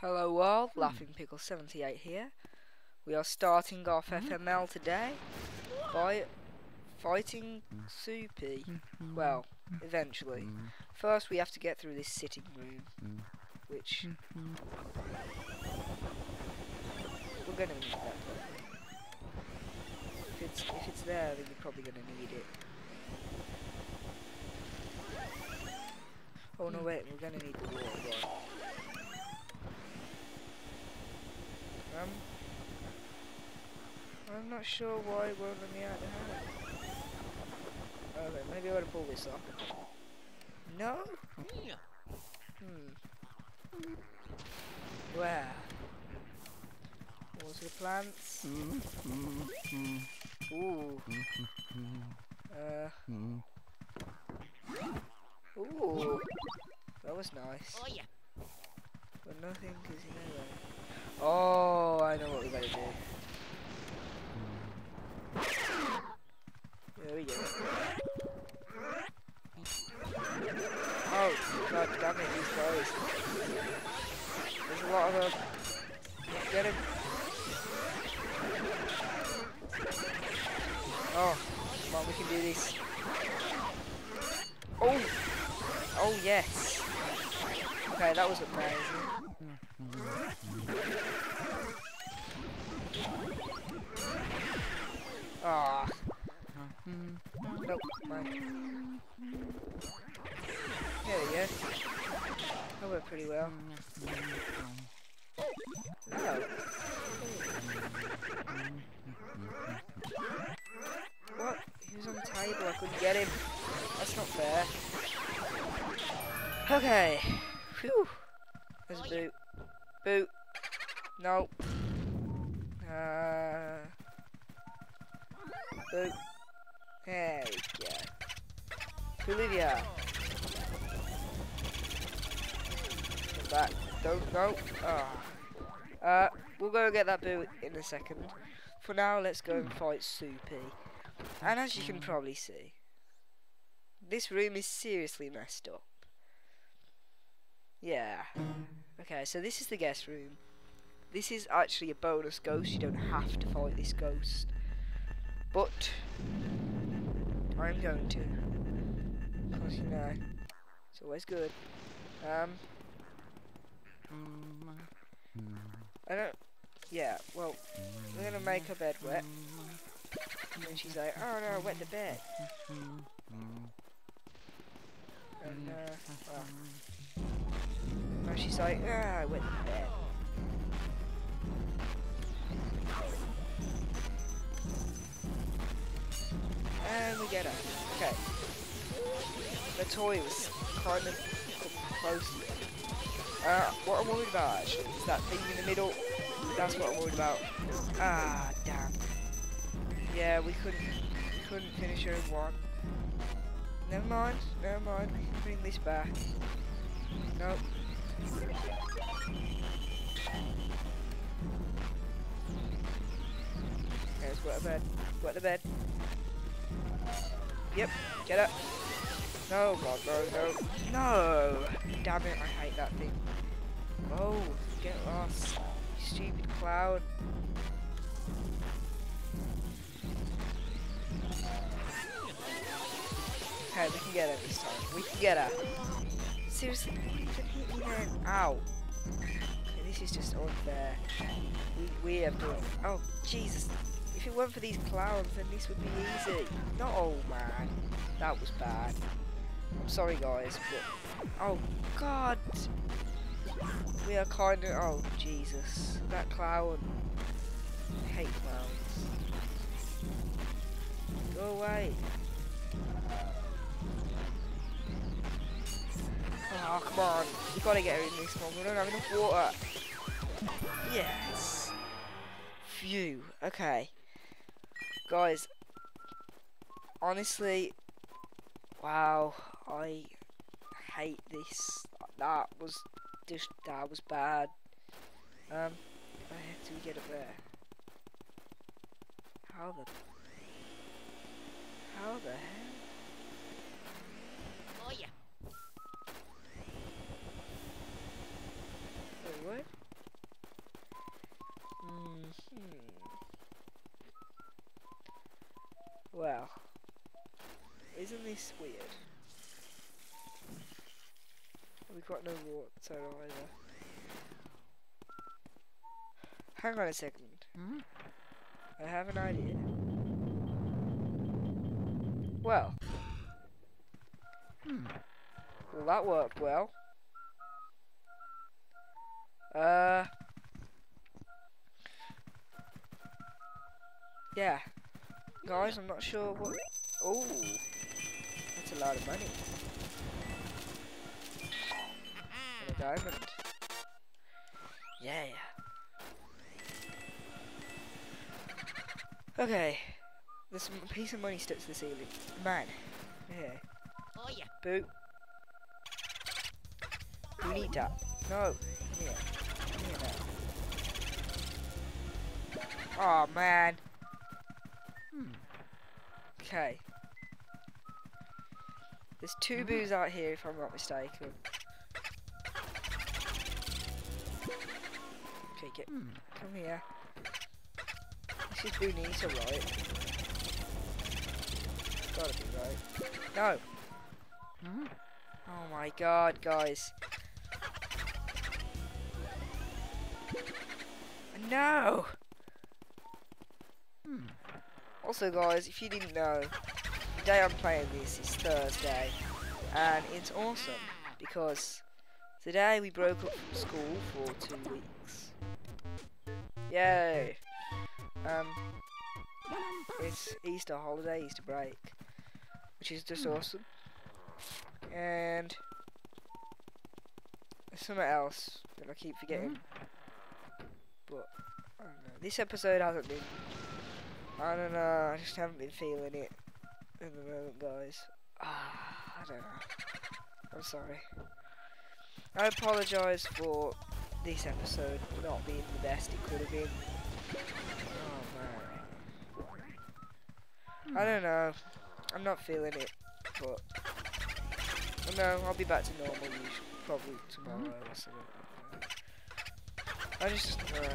Hello world, hmm. Laughing Pickle 78 here. We are starting off hmm. FML today by fighting hmm. Sue Pea. Well, eventually. First we have to get through this sitting room, which we're gonna need that. If it's if it's there, then you're probably gonna need it. Oh no wait, we're gonna need the water. Um, I'm not sure why it won't let me out the house. Okay, maybe I gotta pull this off. No? Hmm. Where? Water the plants. Ooh. Uh. Ooh. That was nice. Oh yeah. But nothing is in there. Oh, I know what we gotta do. Worked pretty well. No. What? He was on the table, I couldn't get him. That's not fair. Okay. Phew. There's a boot. Boot. No. Uh. Boot. There we go. Don't go. Ah. Uh, we'll go and get that boot in a second. For now, let's go and fight Sue Pea. And as you can probably see, this room is seriously messed up. Yeah. Okay, so this is the guest room. This is actually a bonus ghost. You don't have to fight this ghost. But I'm going to. Because, you know, it's always good. Um, I don't. Yeah, well, we're gonna make her bed wet. And then she's like, oh no, I wet the bed. And, uh, well. Now she's like, ah, I wet the bed. And we get her. Okay. The toy was kind of close. Uh, what I'm worried about actually is that thing in the middle. That's what I'm worried about. Ah, damn. Yeah, we couldn't, we couldn't finish in one. Never mind, never mind. We can bring this back. Nope. Let's wet the bed. Wet the bed. Yep, get up. Oh no, God, bro, no. No! Damn it, I hate that thing. Oh, get lost. You stupid cloud. Okay, we can get her this time. We can get her. Seriously, even hit me then. Ow. Okay, this is just unfair. We, we have done. Oh, Jesus. If it weren't for these clowns, then this would be easy. Not oh man. That was bad. I'm sorry guys, but oh god. We are kinda oh Jesus. That clown. I hate clowns. Go away. Oh come on. We gotta get her in this one. We don't have enough water. Yes. Phew. Okay. Guys, honestly, wow, I hate this. That was just, that was bad. Um, heck do we get up there? How the, how the hell? Oh yeah. Wait, what? Got no water either. Hang on a second. Hmm? I have an idea. Well. Hmm. Well, that worked well. Uh. Yeah. Guys, I'm not sure what. Oh. That's a lot of money. Diamond. Yeah. Okay. This m- piece of money stuck to the ceiling. Man. Yeah. Oh yeah. Boo. We need that. No. Come here. Come here now. Oh man. Hmm. Okay. There's two boos out here if I'm not mistaken. Okay, get Hmm. come here. This is Boonita, right? Gotta be right. No! Hmm. Oh my god, guys. No! Hmm. Also, guys, if you didn't know, the day I'm playing this is Thursday, and it's awesome because today we broke up from school for two weeks. Yay! Um, it's Easter holiday, Easter break, which is just awesome. And there's something else that I keep forgetting, but I don't know. This episode hasn't been I don't know, I just haven't been feeling it at the moment, guys. Ah, I don't know. I'm sorry. I apologise for this episode not being the best it could have been. Oh man. I don't know. I'm not feeling it, but I know I'll be back to normal usually, probably tomorrow or something. I just. Uh,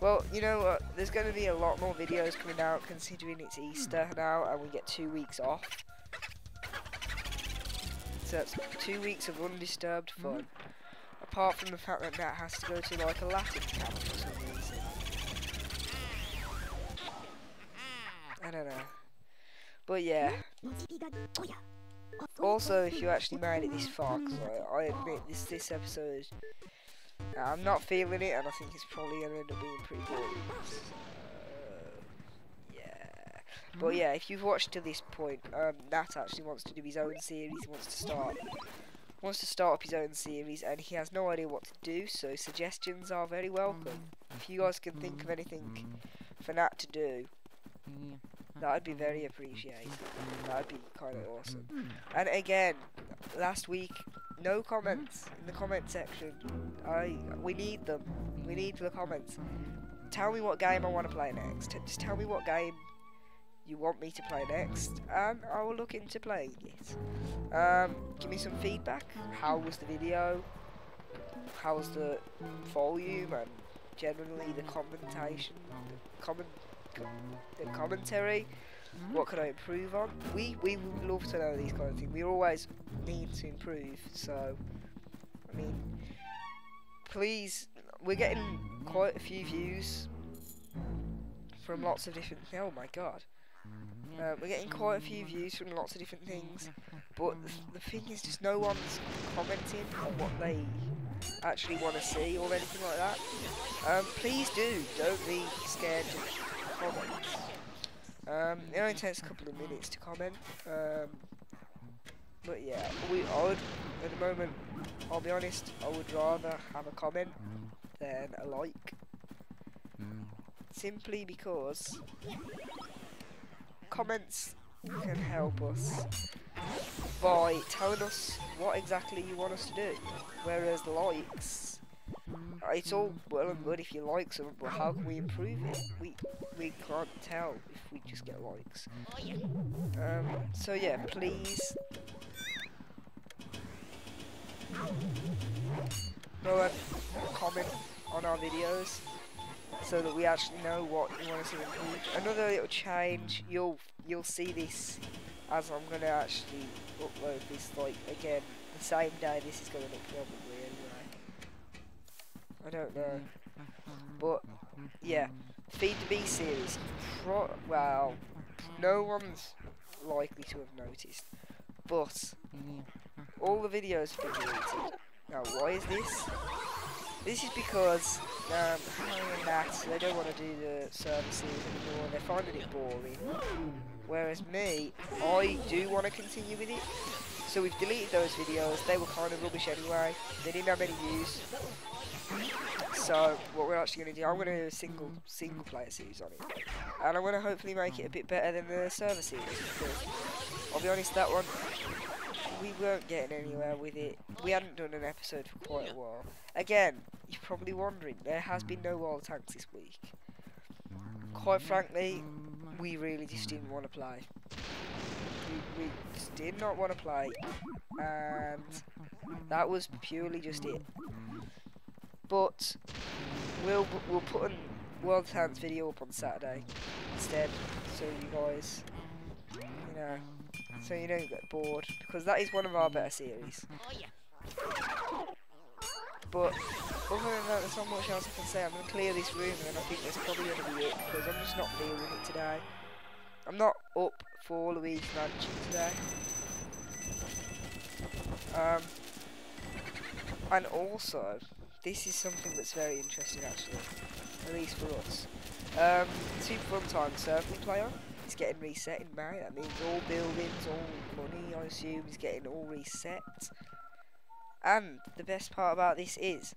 well, you know what? There's going to be a lot more videos coming out considering it's Easter now and we get two weeks off. So that's two weeks of undisturbed fun. Apart from the fact that Nat has to go to like a Latin camp for some reason. I don't know. But yeah. Also, if you actually made it this far, because I, I admit this this episode uh, I'm not feeling it, and I think it's probably going to end up being pretty good. So, yeah. But yeah, if you've watched to this point, um, Nat actually wants to do his own series. He wants to start wants to start up his own series, and he has no idea what to do. So suggestions are very welcome. Mm. If you guys can think of mm. anything mm. for Nat to do, that'd be very appreciated. That'd be kind of awesome. And again, last week, no comments in the comment section. I we need them. We need the comments. Tell me what game I want to play next. Just tell me what game you want me to play next, and I will look into playing it. Um, give me some feedback. How was the video? How was the volume and generally the commentation, the comment, the commentary? What could I improve on? We we would love to know these kind of things. We always need to improve. So, I mean, please, we're getting quite a few views from lots of different. Oh my god. Uh, we're getting quite a few views from lots of different things, but th- the thing is, just no one's commenting on what they actually want to see or anything like that. Um, please do, don't be scared to comment. Um, it only takes a couple of minutes to comment. Um, but yeah, we I would at the moment. I'll be honest. I would rather have a comment than a like, simply because comments can help us by telling us what exactly you want us to do, whereas likes. uh, It's all well and good if you like something, but how can we improve it? We we can't tell if we just get likes. Um, so yeah, please go and comment on our videos so that we actually know what you want to improve. Another little change, hmm. you'll you'll see this as I'm gonna actually upload this like again the same day this is going up probably anyway. I don't know. But yeah, Feed the Beast series. Pro well, no one's likely to have noticed, but hmm. all the videos have been deleted. Now, why is this? This is because um, Harry and Nat, they don't want to do the server series anymore. They're finding it boring. Whereas me, I do want to continue with it. So we've deleted those videos. They were kind of rubbish anyway. They didn't have any views. So what we're actually going to do, I'm going to do a single single player series on it, and I'm going to hopefully make it a bit better than the server series. I'll be honest, that one we weren't getting anywhere with it. We hadn't done an episode for quite a while. Again, you're probably wondering, there has been no World Tanks this week. Quite frankly, we really just didn't want to play. We, we just did not want to play, and that was purely just it. But we'll we'll put a World Tanks video up on Saturday instead, so you guys, you know, so you don't get bored because that is one of our better series. Oh. But other than that, there's not much else I can say. I'm going to clear this room and I think that's probably going to be it because I'm just not feeling it today. I'm not up for Luigi Mansion today. Um, and also, this is something that's very interesting actually, at least for us. Um, Super Fun Time Surf we play on is getting reset in May. That means all buildings, all money, I assume, is getting all reset. And the best part about this is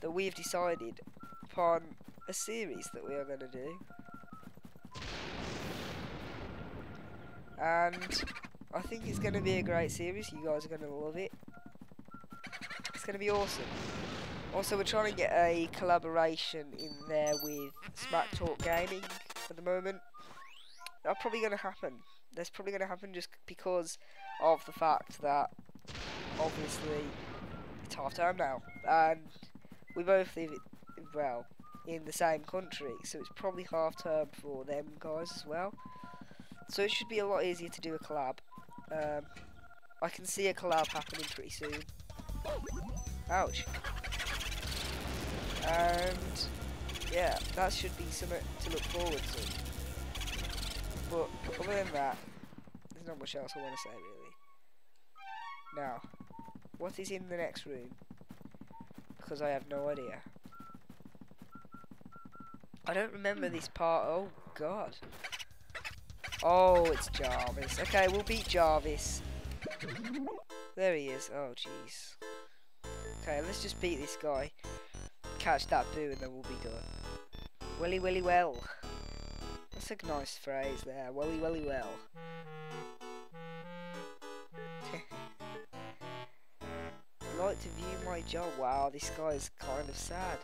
that we've decided upon a series that we are going to do. And I think it's going to be a great series. You guys are going to love it. It's going to be awesome. Also, we're trying to get a collaboration in there with Smack Talk Gaming at the moment. That's probably going to happen. That's probably going to happen just because of the fact that obviously it's half term now, and we both live well in the same country, so it's probably half term for them guys as well. So it should be a lot easier to do a collab. Um, I can see a collab happening pretty soon. Ouch. And yeah, that should be something to look forward to. But other than that, there's not much else I want to say really. Now, what is in the next room? Because I have no idea. I don't remember this part. Oh god. Oh, it's Jarvis. Okay, we'll beat Jarvis. There he is. Oh, jeez. Okay, let's just beat this guy. Catch that boo and then we'll be done. Willy willy well. That's a nice phrase there. Welly, welly, well. i like to view my job. Wow, this guy is kind of sad.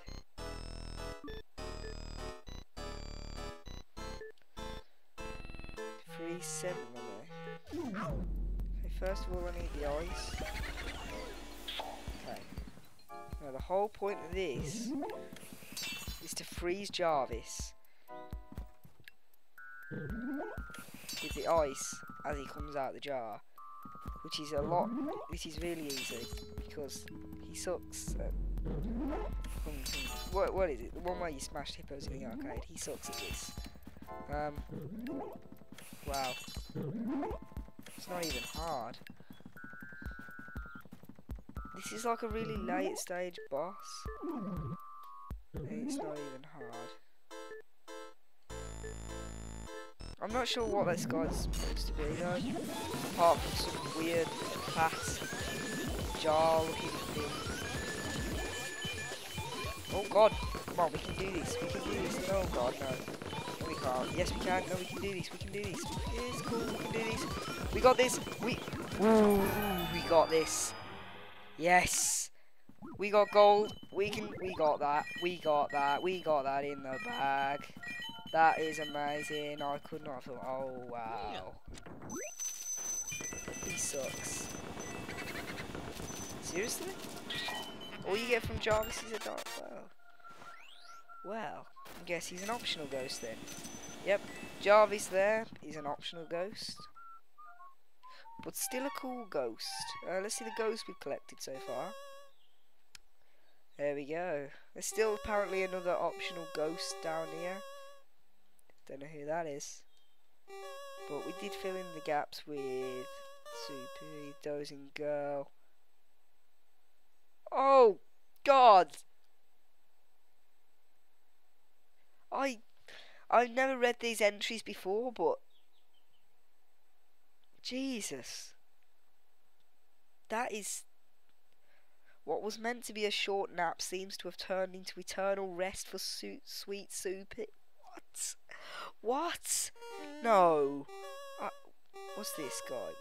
Three seven Okay, first of all I need the ice. Okay. Now the whole point of this is to freeze Jarvis the ice as he comes out the jar which is a lot, which is really easy because he sucks at. What what is it? The one where you smashed hippos in the arcade. He sucks at this. Um. Wow. It's not even hard. This is like a really late stage boss. It's not even I'm not sure what this guy's supposed to be though. Apart from some weird fat jar looking thing. Oh god, come on, we can do this, we can do this. Oh god, no. No we can't. Yes we can, no we can do this, we can do this. It's cool, we can do this. We got this, we, ooh, we got this. Yes. We got gold, we can, we got that, we got that, we got that in the bag. That is amazing. I could not have. thought. Oh wow. He sucks. Seriously? All you get from Jarvis is a dark well. Well, I guess he's an optional ghost then. Yep, Jarvis there is an optional ghost. but still a cool ghost. Uh, let's see the ghosts we've collected so far. There we go. There's still apparently another optional ghost down here. Don't know who that is. But we did fill in the gaps with Super Dozing Girl. Oh God! I I've never read these entries before, but Jesus, that is what was meant to be a short nap seems to have turned into eternal rest for su- sweet soup. What? What? No. I, what's this guy?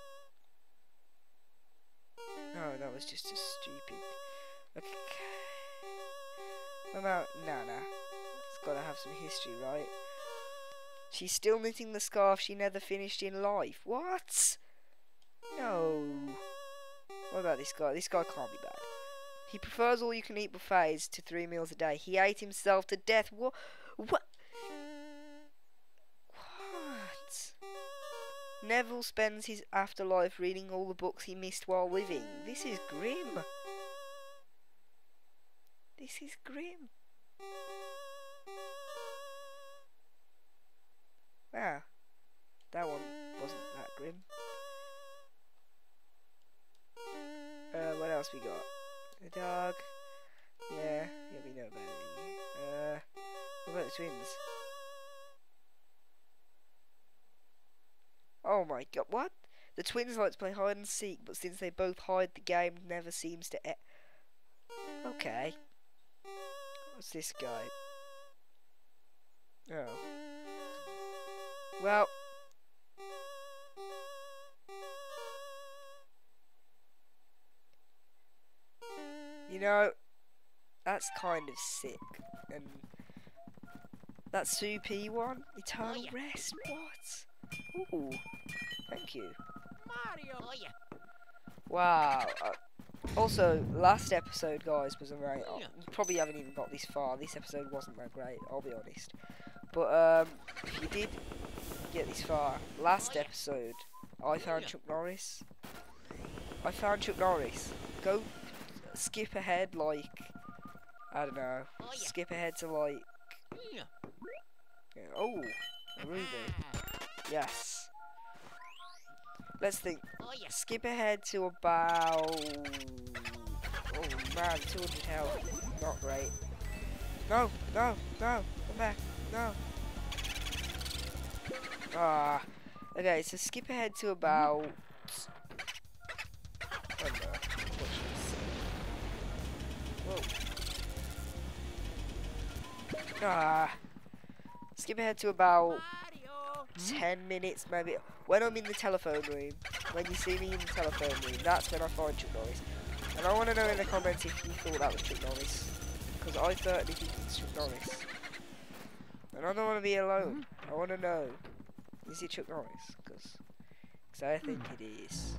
No, that was just a stupid. Okay. What about Nana? It's gotta have some history, right? She's still knitting the scarf she never finished in life. What? No. What about this guy? This guy can't be bad. He prefers all you can eat buffets to three meals a day. He ate himself to death. What? What? Neville spends his afterlife reading all the books he missed while living. This is grim. This is grim. Wow. That one wasn't that grim. Uh, what else we got? The dog. Yeah, yeah, we know about it. Uh, what about the twins? Oh my god, what? The twins like to play hide and seek, but since they both hide, the game never seems to e- Okay. What's this guy? Oh. Well. You know, that's kind of sick. And that Sue Pea one, oh, Eternal. Rest, what? Ooh, thank you. Mario. Oh yeah. Wow. Uh, also, last episode, guys, was alright. Yeah. You probably haven't even got this far. This episode wasn't that great, I'll be honest. But um, if you did get this far, last Oh, episode, I found Chuck Norris. I found Chuck Norris. Go skip ahead, like I don't know. Oh. Skip ahead to like Yeah. yeah, oh, ruby. Yes. Let's think. Oh yeah. Skip ahead to about. Oh man, 200 health. Not great. No, no, no. Come back. No. Ah. Okay, so skip ahead to about. I don't know. What should I say? Whoa. Ah. Skip ahead to about. 10 minutes maybe when I'm in the telephone room when you see me in the telephone room that's when I find Chuck Norris. And I want to know in the comments if you thought that was Chuck Norris because I certainly think it's Chuck Norris. And I don't want to be alone. I want to know is it Chuck Norris? Because I think it is.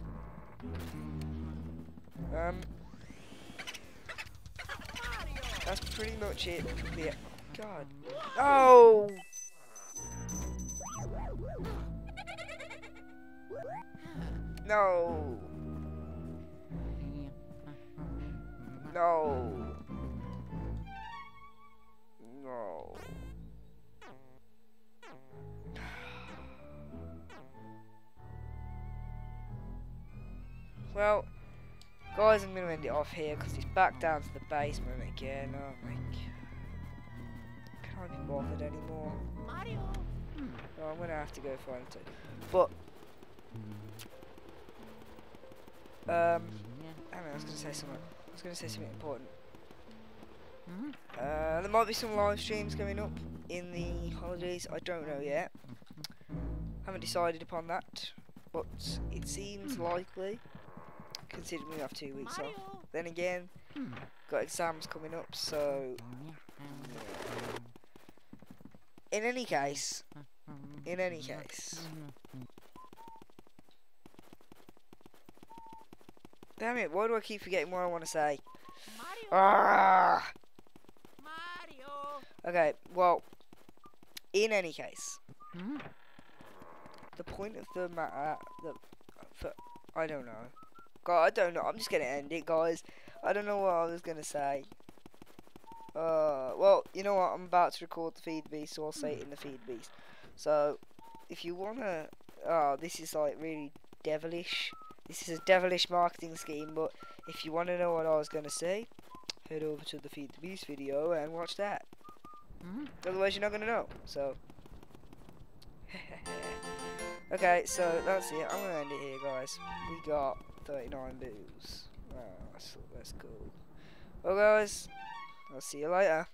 Um that's pretty much it. Yeah. God. Oh No. No. No. Well, guys, I'm going to end it off here because it's back down to the basement again. Oh my god. Can't be bothered anymore. Mario. Oh, I'm going to have to go find it. But, um, I don't I was going to say something. I was going to say something important. Uh, there might be some live streams coming up in the holidays. I don't know yet. Haven't decided upon that, but it seems likely, considering we have two weeks off. Then again, got exams coming up, so in any case, in any case, damn it, why do I keep forgetting what I want to say? Mario. Ah! Mario. Okay, well, in any case, hmm? the point of the matter, the, for, I don't know. God, I don't know. I'm just gonna end it, guys. I don't know what I was gonna say. Uh, well, you know what? I'm about to record the feed beast, so I'll say it in the feed beast. So, if you wanna, oh, this is like really devilish. This is a devilish marketing scheme, but if you wanna know what I was gonna say, head over to the feed the beast video and watch that. Hmm? Otherwise, you're not gonna know. So. okay, so that's it. I'm gonna end it here, guys. We got 39 booze. Wow, that's, that's cool. Well, guys, I'll see you later.